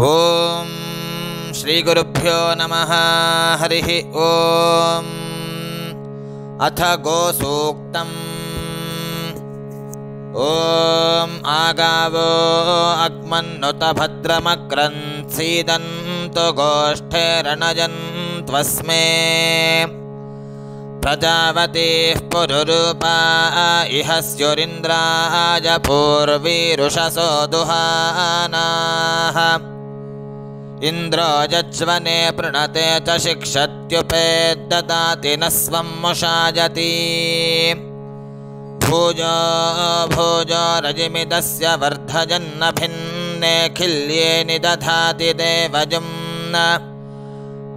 ॐ श्रीगुरुभ्यो नमः हरिः ॐ। अथ गोसूक्तम्। ॐ आगावो अग्मन्नुत भद्रमक्रन्सीदन्तु गोष्ठेरणजन्त्वस्मे प्रजावतीः पुरुरूपा इह स्युरिन्द्राय पूर्वीरुषसो दुहानाः इन्द्रो यज्वने पृणते च शिक्षत्युपेद्ददाति न स्वं मुषायति भुजो भुजो रजिमिदस्य वर्धयन्न भिन्ने खिल्ये निदधाति देवजुम्न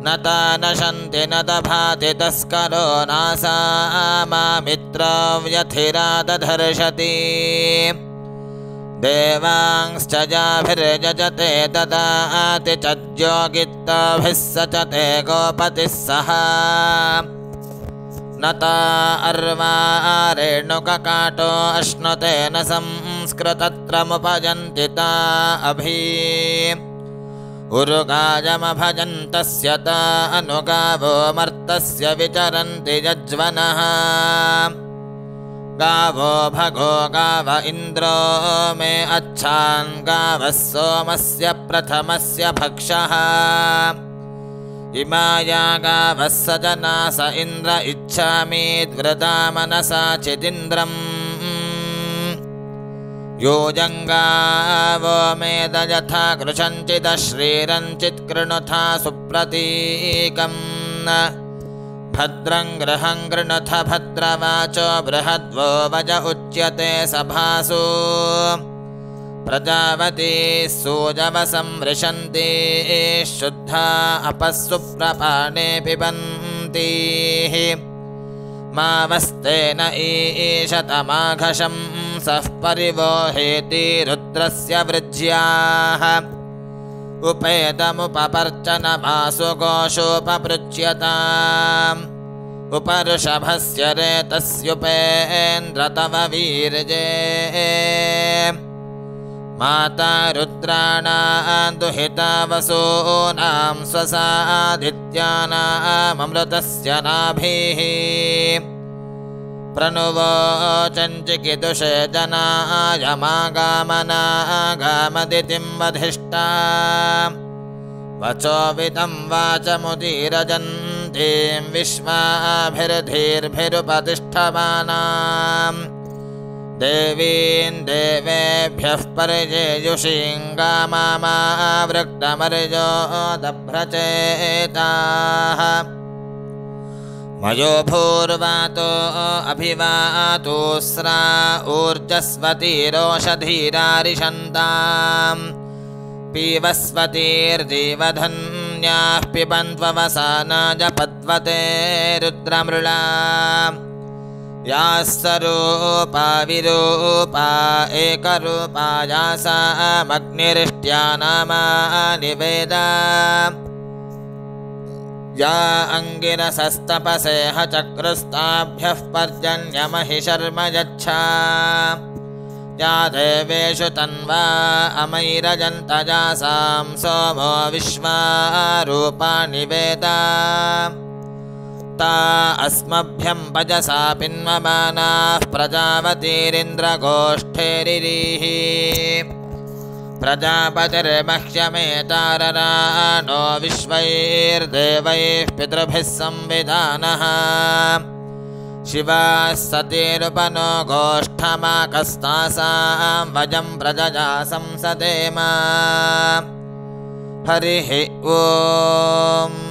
न ता नशन्ति न दभाति तस्करो नासा मामित्रव्यथिरा दधर्षति देवांश्च जाभिर्यजते ददाति च ज्योगित्ताभिः स च ते गोपतिः सह। न ता अर्वा रेणुककाटो अश्नुते न संस्कृतत्रमुपजन्ति ता अभि। उरुगायमभजन्तस्य ता अनुगावो मर्तस्य विचरन्ति यज्वनः गावो भगो गाव इन्द्रो मे अच्छान् गावः सोमस्य प्रथमस्य भक्षः। इमाया गावः स जना स इन्द्र इच्छामि द्वृता मनसा चिदिन्द्रम्। योजङ्गावो मेद यथा कृशञ्चिदश्रीरञ्चित् कृणुथा सुप्रतीकम् भद्रं गृहं गृणुथ भद्रवाचो बृहद्वो वज उच्यते सभासु। प्रजावती सूजवसं वृषन्ति शुद्धा अपस्सु प्रपाणे पिबन्ति मावस्तेन ईशतमाघशं सः परिवोहेति रुद्रस्य वृज्याः उपेतमुपपर्चनमासु गोषोपपृच्यताम् उपऋषभस्य रेतस्युपेन्द्र तव वीर्ये। माता रुद्राणां दुहिता वसूनां स्वसादित्यानाममृतस्य नाभिः प्रणुवोचञ्चिकिदुषे जनाय मागामनागामदितिं वधिष्ठा। वचोवितं वाचमुदीरजन्तीं विश्वाभिर्धीर्भिरुपतिष्ठमानाम्। देवीं देवेभ्यः गामावृक्तमर्यो दभ्रचेताः मयो भूर्वातो अभिवातोस्रा ऊर्जस्वतीरोषधीरारिषन्ताम्। पीवस्वतीर्जीवधन्याः पिबन्त्ववसाना जपद्वते रुद्रमृळा। याः स्वरूपा विरूपा एकरूपा यासामग्निरिष्ट्या नामानि वेद या अङ्गिरसस्तपसेह चक्रुस्ताभ्यः पर्जन्यमहि शर्म यच्छा। या देवेषु तन्वा अमैरजन्तजासां सोमो विश्वारूपाणि वेद। ता अस्मभ्यं भजसा पिन्वमानाः प्रजापतिरिन्द्रगोष्ठेरिरीः प्रजापतिर्मह्यमेताररानो विश्वैर्देवैः पितृभिः संविधानः। शिवाः सतीरुपनो गोष्ठमाकस्तासां वजं प्रजया संसदेम हरिः ॐ